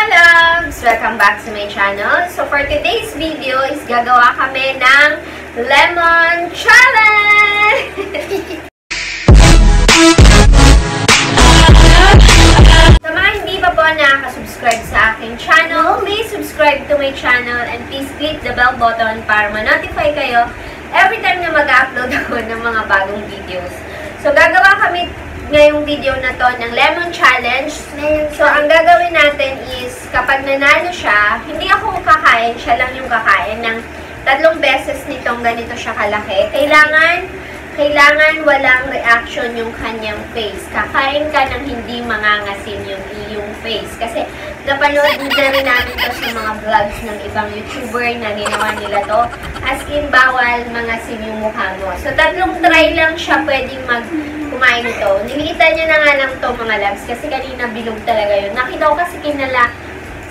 mga loves! Welcome back to my channel. So for today's video is gagawa kami ng Lemon Challenge! sa mga hindi pa po nakaka-subscribe sa aking channel, please subscribe to my channel and please click the bell button para ma-notify kayo every time na mag-upload ako ng mga bagong videos. So gagawa kami ngayong video na to ng Lemon Challenge. So, ang gagawin natin is, kapag nanalo siya, hindi ako kakain, siya lang yung kakain ng tatlong beses nitong ganito siya kalaki. Kailangan, kailangan walang reaction yung kanyang face. Kakain ka ng hindi mangangasin yung iyong face. Kasi, napanood na rin namin to sa mga vlogs ng ibang YouTuber na ginawa nila to. As in, bawal mangasin yung mukha mo. So, tatlong try lang siya pwedeng mag kumain ito. Niliitan niya na nga lang to mga loves kasi kanina bilog talaga yun. Nakita ko kasi kinala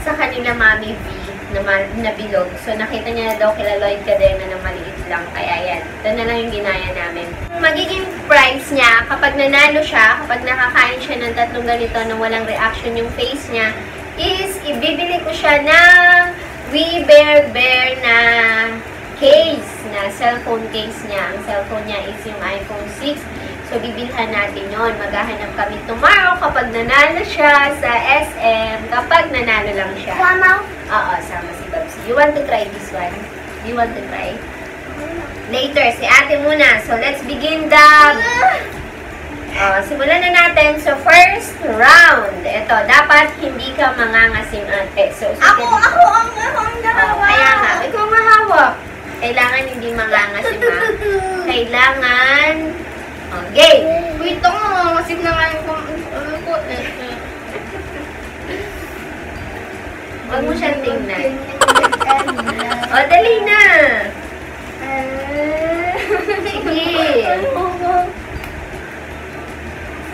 sa kanila Mami V na, na bilog. So nakita niya na daw kila Lloyd Cadena na maliit lang. Kaya yan. Ito na lang yung ginaya namin. Magiging price niya kapag nanalo siya, kapag nakakain siya ng tatlong ganito na walang reaction yung face niya, is ibibili ko siya ng We Bear Bear na case na cellphone case niya. Ang cellphone niya is yung iPhone 6. So, bibilhan natin yon. Maghahanap kami tomorrow kapag nanalo siya sa SM. Kapag nanalo lang siya. Sama? Oo, sama si Babsi. You want to try this one? You want to try? Later, si ate muna. So, let's begin the... Oh, simulan na natin. So, first round. Ito, dapat hindi ka mangangasing ate. So, so Ako, ako, ang ako ang Oh, dalawa. kaya nga, ikaw nga hawak. Kailangan hindi mangangasim ha. Kailangan... Oh, game! Wait, ako mamasip na nga yung kum- ano ko. eh, eh. Siyang tingnan. O, dali na! Sige.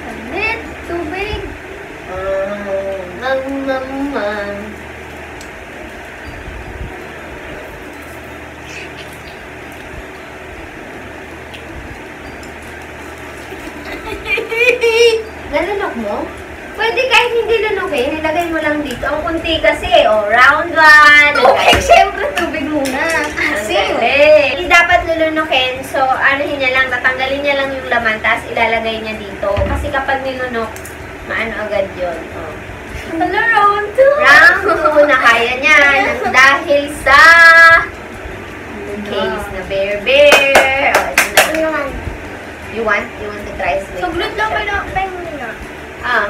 Sabit, tubig. Oh, mam, mam, mam. Nalunok mo? Pwede kahit hindi lunukin, nilagay mo lang dito. Ang kunti kasi, oh, round one. Tubig, syempre tubig muna. Kasi, hindi dapat lulunukin. So, anuhin niya lang, tatanggalin niya lang yung laman, tapos ilalagay niya dito. Kasi kapag nilunok, maano agad yun. Oh. Ano, round two? Round 2 na kaya niya dahil sa case na bear bear. Oh, ito na. Ano You want? You want to try sweet? Saglit lang kayo na. Tayo muna. Ah.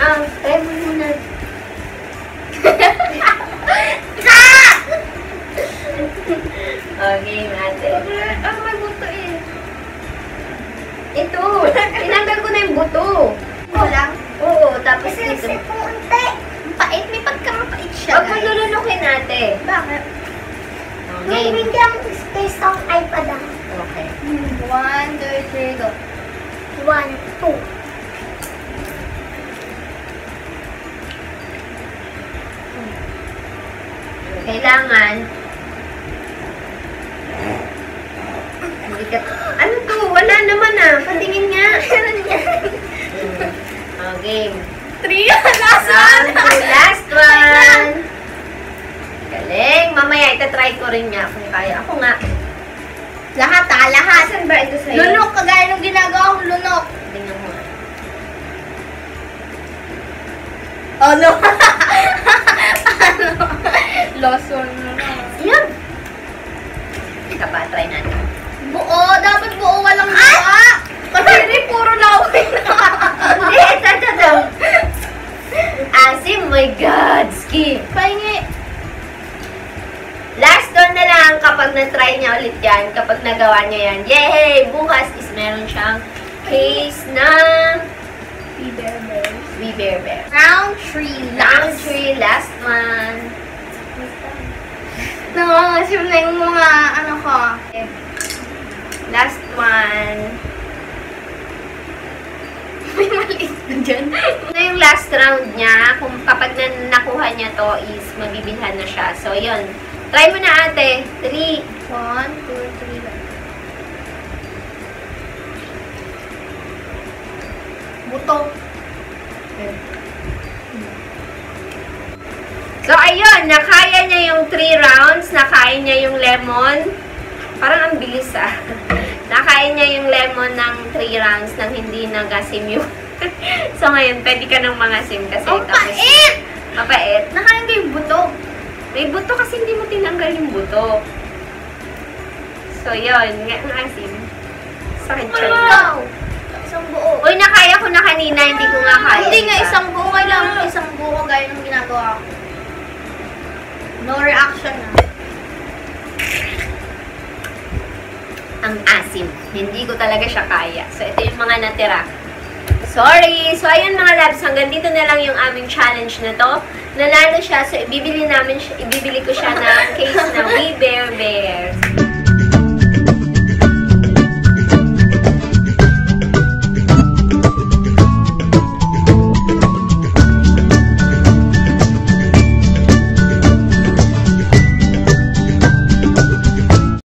Ah, try mo muna. okay, ate. Saglit. Ano may buto eh? Ito, tinanggal ko na yung buto. Ito lang. Oo, tapos Kasi dito. kasi po unti. Ang pait. May pagkamapait siya. Huwag mo lulunukin ate. Bakit? Okay. May ang space ng iPad ah. Okay. One, two, three, go. One, two. Kailangan ano to? Wala naman ah. Patingin nga. Oh, game. Three. Last Round one. two, last one. Galing. Mamaya, itatry ko rin nga kung kaya. Ako nga. Lahat ah, lahat. Saan ba ito sa'yo? Lunok, kagaya nung ginagawa kong lunok. Tingnan mo. Oh, no. Kapag na-try niya ulit yan, kapag nagawa niya yan. Yay! Bukas is meron siyang case ng We bear bears. We Bear Bear. Round three. Round 3, last one. Nangangasim na yung mga ano ko. Last one. May maliit na dyan. Ito yung last round niya. Kung kapag na nakuha niya to is mabibilhan na siya. So, yun. Try mo na ate. 3. One, two, three. go. Buto. So, ayun, nakaya niya yung 3 rounds, nakaya niya yung lemon. Parang ang bilis ah. nakaya niya yung lemon ng 3 rounds nang hindi nagasim yung... so, ngayon, pwede ka ng mga sim kasi Ang pait! Mapait. Nakain ko yung buto. May buto kasi hindi mo tinanggal yung buto. So, yun. Nga ang asim. Sakit siya. Ikaw. Isang buo. Uy, nakaya ko na kanina, hindi ko nga kaya. Hindi nga isang buo. Kailangan isang buo gaya ng ginagawa ko. No reaction na. Ang asim. Hindi ko talaga siya kaya. So, ito yung mga natira. Sorry! So, ayun mga labs, hanggang dito na lang yung aming challenge na to. Nanalo siya, so ibibili namin siya, ibibili ko siya ng case ng We Bear Bears.